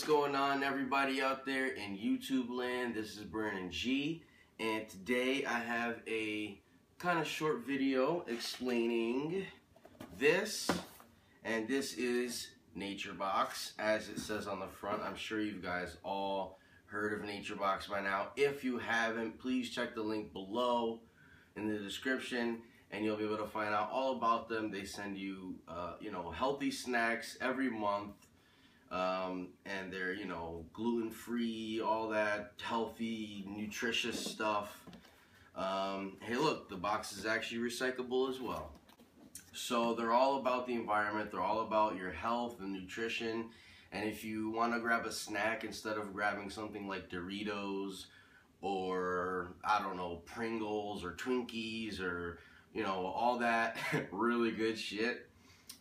what's going on everybody out there in YouTube land? This is Brandon G and today I have a kind of short video explaining this and this is Nature Box as it says on the front. I'm sure you guys all heard of Nature Box by now. If you haven't, please check the link below in the description and you'll be able to find out all about them. They send you, uh, you know, healthy snacks every month um, and they're you know gluten free, all that healthy, nutritious stuff. Um, hey, look, the box is actually recyclable as well. So they're all about the environment. They're all about your health and nutrition. And if you want to grab a snack instead of grabbing something like Doritos or I don't know Pringles or Twinkies or you know all that really good shit,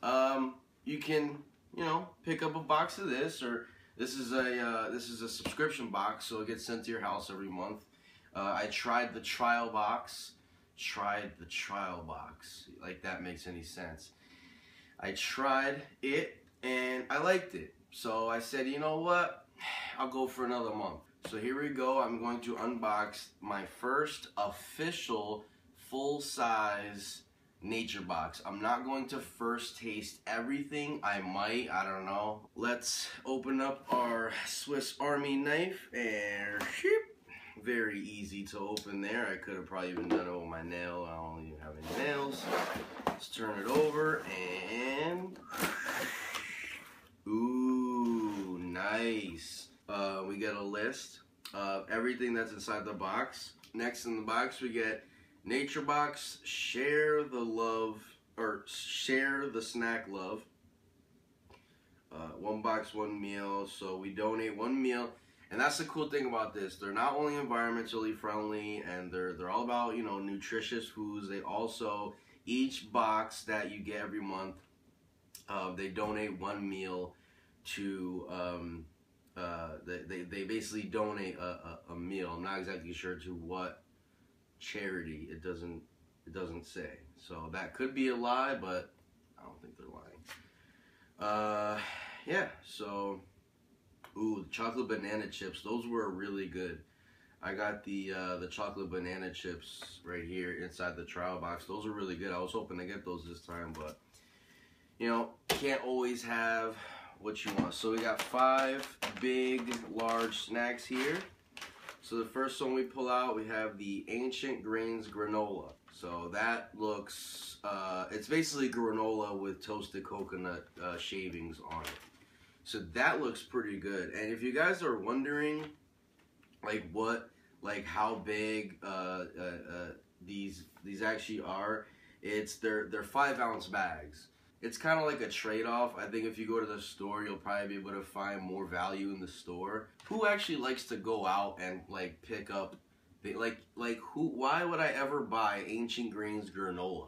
um, you can you know, pick up a box of this, or this is a uh, this is a subscription box, so it gets sent to your house every month. Uh, I tried the trial box. Tried the trial box. Like that makes any sense. I tried it and I liked it. So I said, you know what? I'll go for another month. So here we go. I'm going to unbox my first official full-size nature box. I'm not going to first taste everything. I might, I don't know. Let's open up our Swiss Army knife and. Very easy to open there. I could have probably even done it with my nail. I don't even have any nails. Let's turn it over and ooh, nice. Uh, we get a list of everything that's inside the box. Next in the box we get Nature Box, share the love, or share the snack love. Uh, one box, one meal. So we donate one meal. And that's the cool thing about this. They're not only environmentally friendly and they're they're all about, you know, nutritious foods. They also each box that you get every month, uh, they donate one meal to um, uh, they, they, they basically donate a, a, a meal. I'm not exactly sure to what charity. It doesn't it doesn't say. So that could be a lie, but I don't think they're lying. Uh, yeah. So, ooh, chocolate banana chips. Those were really good. I got the uh, the chocolate banana chips right here inside the trial box. Those are really good. I was hoping to get those this time, but you know, can't always have what you want. So we got five big, large snacks here. So the first one we pull out, we have the Ancient Grains Granola. So that looks, uh, it's basically granola with toasted coconut uh, shavings on it. So that looks pretty good. And if you guys are wondering, like what, like how big uh, uh, uh these these actually are, it's they're they're five ounce bags it's kind of like a trade-off. I think if you go to the store, you'll probably be able to find more value in the store. Who actually likes to go out and like pick up, like like who? Why would I ever buy Ancient Grains granola?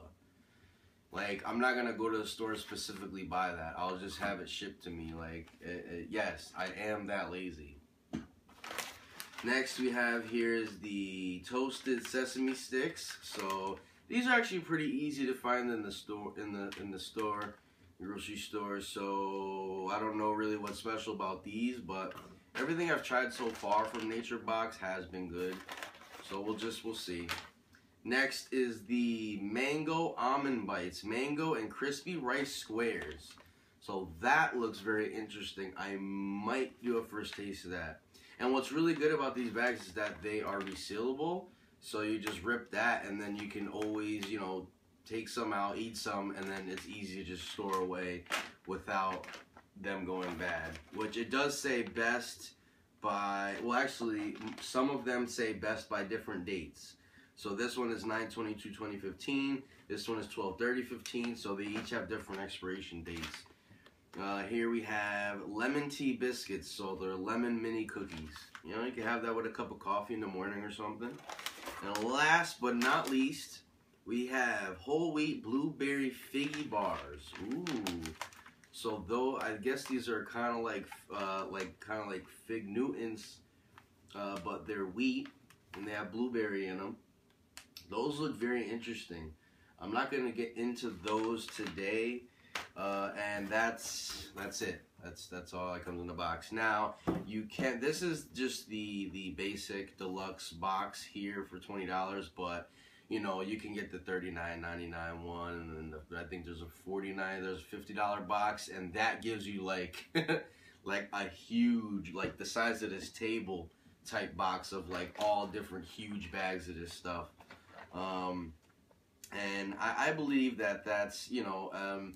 Like I'm not gonna go to the store specifically buy that. I'll just have it shipped to me. Like it, uh, it, uh, yes, I am that lazy. Next we have here is the toasted sesame sticks. So these are actually pretty easy to find in the store, in the in the store, grocery store. So I don't know really what's special about these, but everything I've tried so far from Nature Box has been good. So we'll just we'll see. Next is the mango almond bites, mango and crispy rice squares. So that looks very interesting. I might do a first taste of that. And what's really good about these bags is that they are resealable. So you just rip that and then you can always, you know, take some out, eat some, and then it's easy to just store away without them going bad. Which it does say best by, well actually, some of them say best by different dates. So this one is 9-22-2015, this one is 12-30-15, so they each have different expiration dates. Uh, here we have lemon tea biscuits, so they're lemon mini cookies. You know, you can have that with a cup of coffee in the morning or something. And last but not least, we have whole wheat blueberry figgy bars. Ooh. So though I guess these are kind of like uh, like kind of like fig Newtons, uh, but they're wheat and they have blueberry in them. Those look very interesting. I'm not going to get into those today, uh, and that's that's it. That's that's all that comes in the box. Now you can. This is just the the basic deluxe box here for twenty dollars, but you know you can get the thirty nine ninety nine one, and the, I think there's a forty nine. There's a fifty dollar box, and that gives you like like a huge like the size of this table type box of like all different huge bags of this stuff. Um, and I, I believe that that's you know. Um,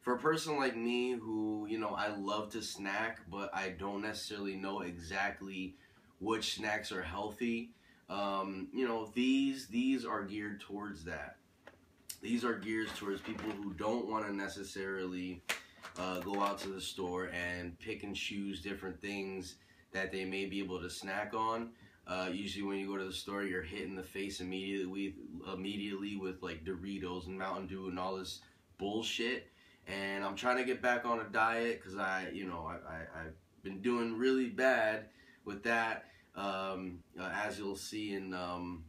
for a person like me who, you know, I love to snack, but I don't necessarily know exactly which snacks are healthy, um, you know, these these are geared towards that. These are geared towards people who don't want to necessarily uh, go out to the store and pick and choose different things that they may be able to snack on. Uh, usually, when you go to the store, you're hit in the face immediately, immediately with like Doritos and Mountain Dew and all this bullshit and I'm trying to get back on a diet because I, you know, I, I, have been doing really bad with that. Um, uh, as you'll see in, um,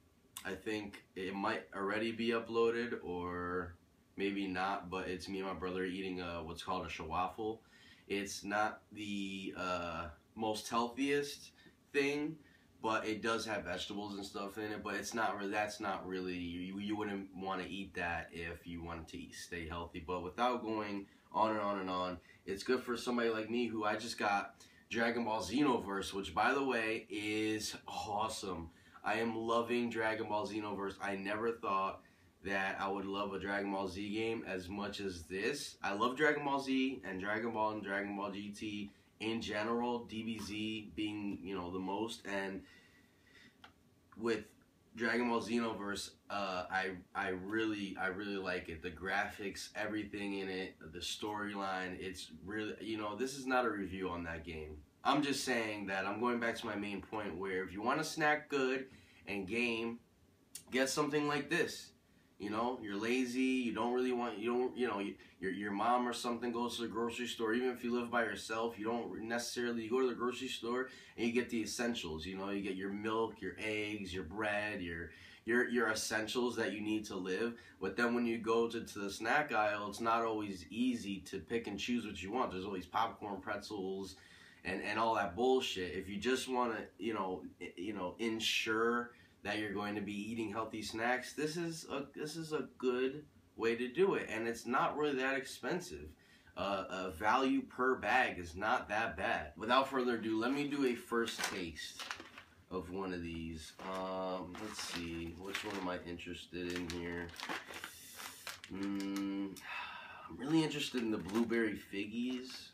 I think it might already be uploaded or maybe not, but it's me and my brother eating a, what's called a shawaffle. It's not the uh, most healthiest thing, but it does have vegetables and stuff in it. But it's not really. That's not really. You, you wouldn't want to eat that if you wanted to eat, stay healthy. But without going on and on and on, it's good for somebody like me who I just got Dragon Ball Xenoverse, which by the way is awesome. I am loving Dragon Ball Xenoverse. I never thought that I would love a Dragon Ball Z game as much as this. I love Dragon Ball Z and Dragon Ball and Dragon Ball GT in general, DBZ being, you know, the most, and with Dragon Ball Xenoverse, uh, I I really I really like it. The graphics, everything in it, the storyline. It's really you know this is not a review on that game. I'm just saying that I'm going back to my main point where if you want to snack good and game, get something like this. You know, you're lazy. You don't really want. You don't. You know, you, your your mom or something goes to the grocery store. Even if you live by yourself, you don't necessarily. You go to the grocery store and you get the essentials. You know, you get your milk, your eggs, your bread, your your your essentials that you need to live. But then when you go to, to the snack aisle, it's not always easy to pick and choose what you want. There's always popcorn, pretzels, and and all that bullshit. If you just want to, you know, eh, you know, ensure that you're going to be eating healthy snacks, this is a this is a good way to do it, and it's not really that expensive. Uh, a value per bag is not that bad. Without further ado, let me do a first taste of one of these. Um, let's see, which one am I interested in here? Mm, I'm really interested in the blueberry figgies,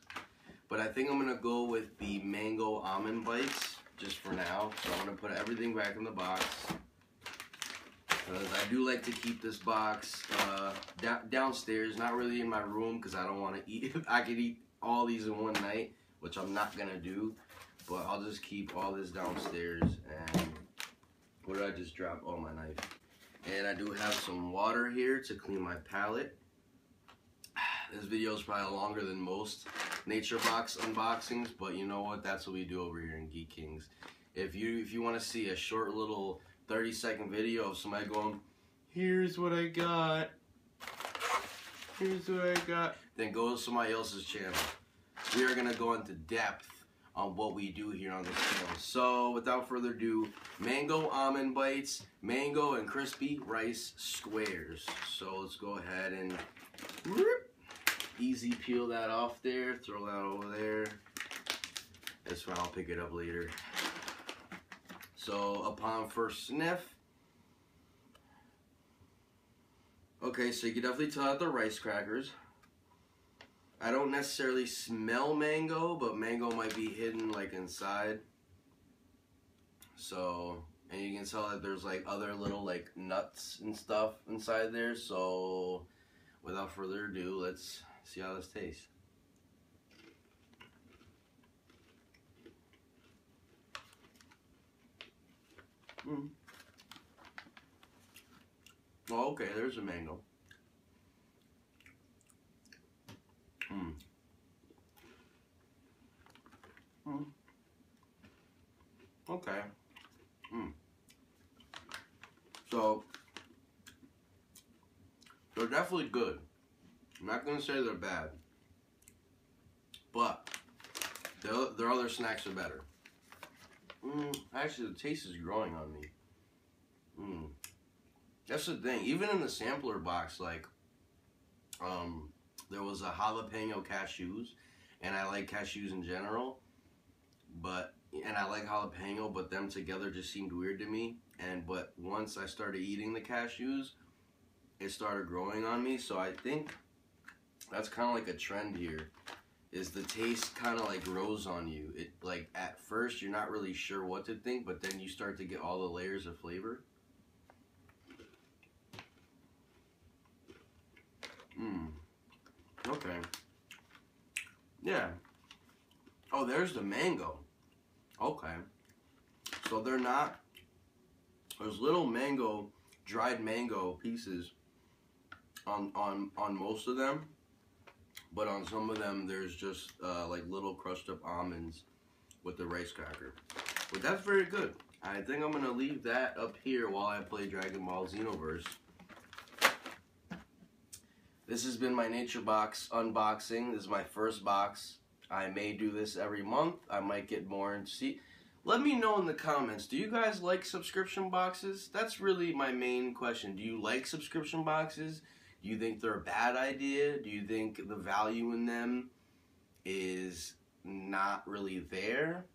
but I think I'm gonna go with the mango almond bites just for now. So I'm going to put everything back in the box. Because I do like to keep this box uh, downstairs, not really in my room because I don't want to eat. I could eat all these in one night, which I'm not going to do. But I'll just keep all this downstairs. And what did I just drop? Oh, my knife. And I do have some water here to clean my palate. This video is probably longer than most nature box unboxings, but you know what? That's what we do over here in Geek Kings. If you if you want to see a short little 30 second video of somebody going, here's what I got, here's what I got, then go to somebody else's channel. We are gonna go into depth on what we do here on this channel. So without further ado, mango almond bites, mango and crispy rice squares. So let's go ahead and easy peel that off there, throw that over there. That's fine, I'll pick it up later. So upon first sniff, okay, so you can definitely tell out the rice crackers. I don't necessarily smell mango, but mango might be hidden like inside. So, and you can tell that there's like other little like nuts and stuff inside there. So, without further ado, let's See how this tastes. Mm. Oh, okay, there's a mango. Mm. Mm. Okay. Mm. So, they're definitely good. I'm not going to say they're bad. But Their, their other snacks are better. Mm, actually, the taste is growing on me. Mm. That's the thing. Even in the sampler box, like, um, there was a jalapeno cashews, and I like cashews in general, but and I like jalapeno, but them together just seemed weird to me. And but once I started eating the cashews, it started growing on me. So I think that's kind of like a trend here. Is the taste kind of like grows on you? It like at first you're not really sure what to think, but then you start to get all the layers of flavor. Mmm. Okay. Yeah. Oh, there's the mango. Okay. So they're not, there's little mango, dried mango pieces on, on, on most of them. But on some of them, there's just uh, like little crushed up almonds with the rice cracker. But that's very good. I think I'm going to leave that up here while I play Dragon Ball Xenoverse. This has been my Nature Box unboxing. This is my first box. I may do this every month. I might get more and see. Let me know in the comments. Do you guys like subscription boxes? That's really my main question. Do you like subscription boxes? Do you think they're a bad idea? Do you think the value in them is not really there?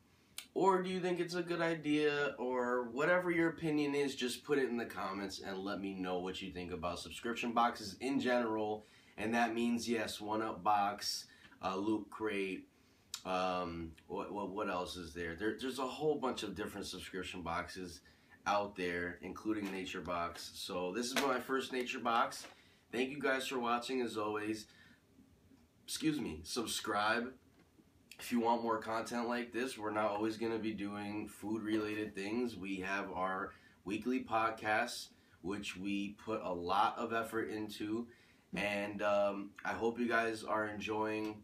Or do you think it's a good idea? Or whatever your opinion is, just put it in the comments and let me know what you think about subscription boxes in general. And that means, yes, One Up Box, uh, Loot Crate, um, what, what, what else is there? there? There's a whole bunch of different subscription boxes out there, including Nature Box. So this is my first Nature Box. Thank you guys for watching as always. Excuse me, subscribe if you want more content like this, we're not always going to be doing food related things. We have our weekly podcasts, which we put a lot of effort into. And um, I hope you guys are enjoying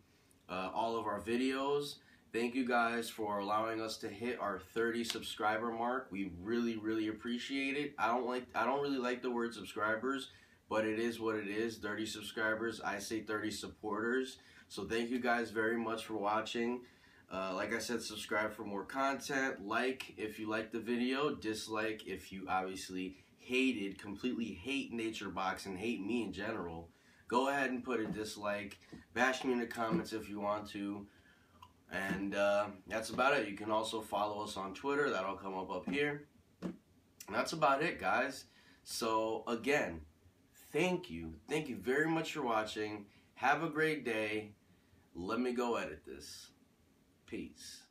uh, all of our videos. Thank you guys for allowing us to hit our 30 subscriber mark. We really, really appreciate it. I don't like, I don't really like the word subscribers, but it is what it is. 30 subscribers. I say 30 supporters. So thank you guys very much for watching. Uh, like I said, subscribe for more content. Like if you like the video. Dislike if you obviously hated, completely hate Nature Box and hate me in general. Go ahead and put a dislike. Bash me in the comments if you want to. And uh, that's about it. You can also follow us on Twitter. That'll come up up here. And that's about it, guys. So, again, thank you. Thank you very much for watching. Have a great day. Let me go edit this. Peace.